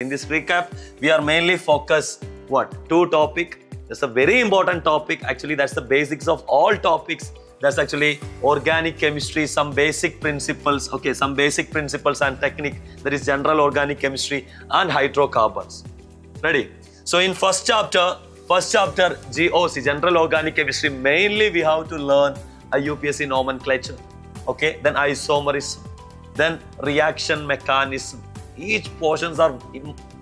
In this recap, we are mainly focused what two topic. That's a very important topic. Actually, that's the basics of all topics. That's actually organic chemistry, some basic principles. Okay, some basic principles and technique. That is general organic chemistry and hydrocarbons. Ready? So in first chapter, first chapter GOC, general organic chemistry. Mainly we have to learn a IUPAC nomenclature. Okay, then isomerism, then reaction mechanism. Each portions are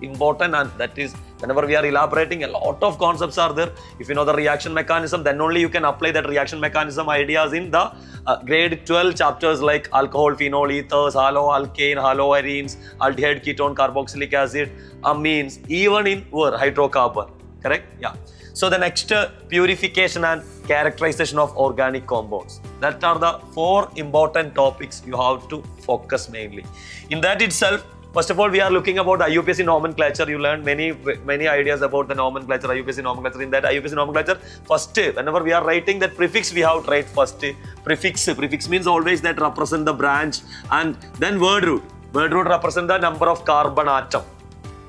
important and that is whenever we are elaborating a lot of concepts are there. If you know the reaction mechanism then only you can apply that reaction mechanism ideas in the uh, grade 12 chapters like alcohol phenol ethers haloalkane haloarenes aldehyde ketone carboxylic acid amines even in where hydrocarbon. Correct? Yeah. So the next uh, purification and characterization of organic compounds. That are the four important topics you have to focus mainly. In that itself First of all, we are looking about the IUPAC nomenclature. You learned many many ideas about the nomenclature, IUPAC nomenclature. In that IUPAC nomenclature, first, whenever we are writing that prefix, we have to write first prefix. Prefix means always that represent the branch, and then word root. Word root represent the number of carbon atom.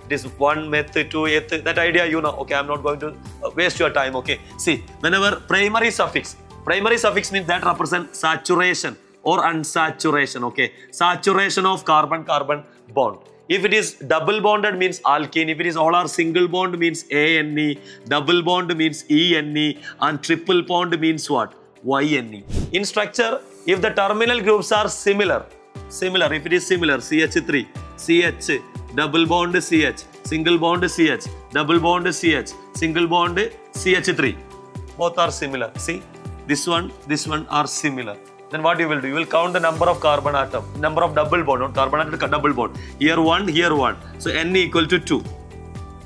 It is one method, two eth. That idea you know. Okay, I'm not going to uh, waste your time. Okay, see, whenever primary suffix, primary suffix means that represent saturation or unsaturation. Okay, saturation of carbon-carbon bond. If it is double bonded means alkene. If it is all are single bond means ANE. Double bond means ENE. And triple bond means what? YNE. In structure, if the terminal groups are similar, similar, if it is similar, CH3, CH, double bond CH, single bond CH, double bond CH, single bond CH3. Both are similar. See, this one, this one are similar then what you will do? You will count the number of carbon atom, number of double bond, not carbon atom, double bond. Here one, here one. So N equal to 2.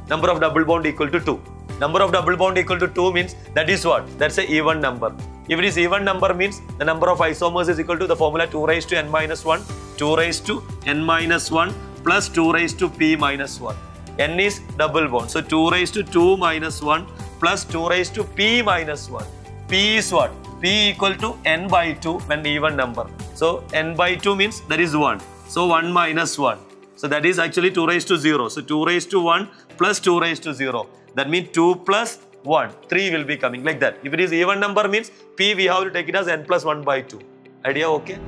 Number of double bond equal to 2. Number of double bond equal to 2 means that is what? That's a even number. If it is even number means the number of isomers is equal to the formula 2 raised to n minus 1, 2 raised to n minus 1 plus 2 raised to p minus 1. n is double bond. So 2 raised to 2 minus 1 plus 2 raised to p minus 1. p is what? P equal to n by 2 when even number. So n by 2 means that is 1. So 1 minus 1. So that is actually 2 raised to 0. So 2 raised to 1 plus 2 raised to 0. That means 2 plus 1. 3 will be coming like that. If it is even number means p we have to take it as n plus 1 by 2. Idea okay?